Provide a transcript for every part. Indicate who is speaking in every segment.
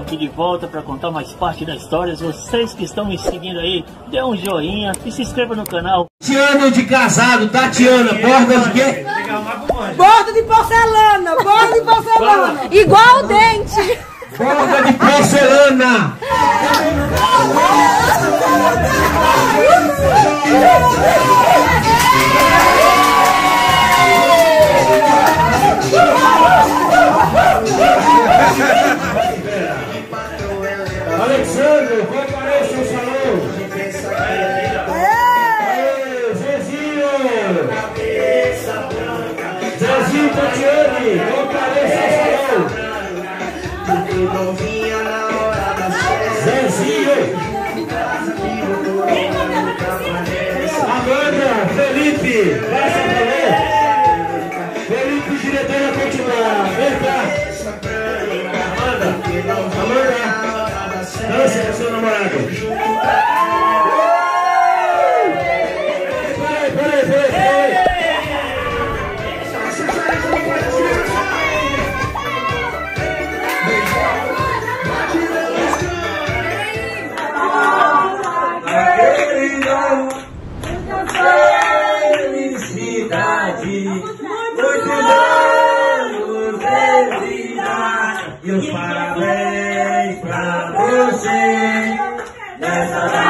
Speaker 1: aqui de volta para contar mais parte da história. Vocês que estão me seguindo aí, dê um joinha e se inscreva no canal.
Speaker 2: Tatiana de casado, Tatiana, borda de quê?
Speaker 3: Borda de porcelana, borda de porcelana.
Speaker 4: Igual o dente.
Speaker 2: Borda de porcelana. Salão. Zezinho. Amanda, Felipe, passa pra muitos anos de vida e os parabéns pra você. Nessa data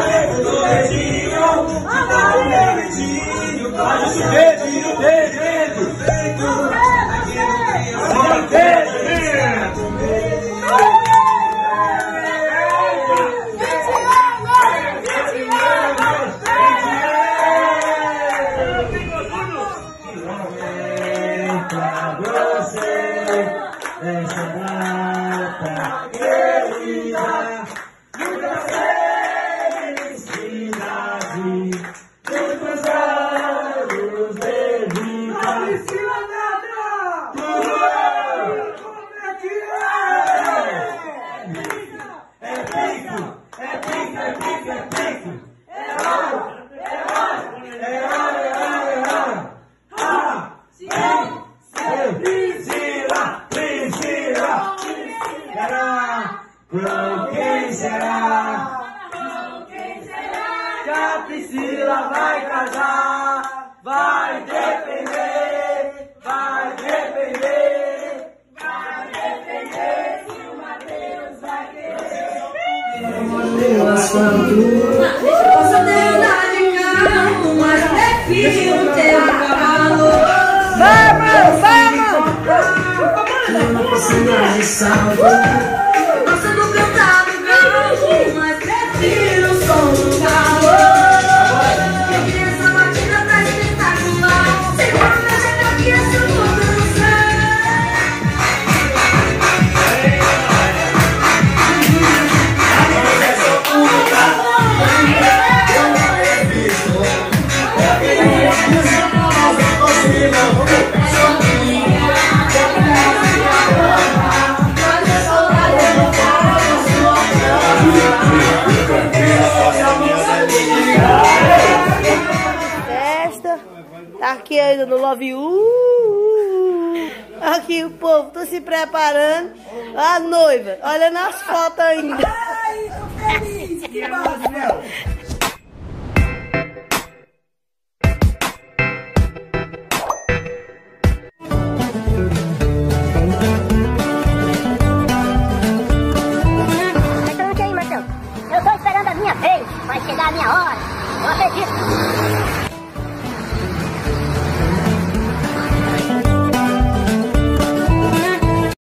Speaker 2: Dedinho, dedinho, dedinho. Pra você, essa data querida, muita felicidade, muitos anos de vida.
Speaker 3: Priscila Neto!
Speaker 2: Tudo!
Speaker 3: Como é que é?
Speaker 2: É pico, é pico, é pico, é pico. É ouro, é ouro, é ouro, é ouro, é ouro. Ah, é, Priscila, Priscila. Será? Com quem será? Que a Priscila vai casar, vai defender, vai defender.
Speaker 3: Posso ter de carro, mas prefiro ter um cavalo.
Speaker 4: Vamos, vamos.
Speaker 3: Precisa de salvo. Gosto
Speaker 4: aqui ainda no Love You. Uh, uh. Aqui o povo tô se preparando. A noiva, Olha nas fotos ainda.
Speaker 3: Ai, tô feliz, que. Eu tô esperando a minha vez.
Speaker 5: Vai chegar a minha hora. Eu acredito.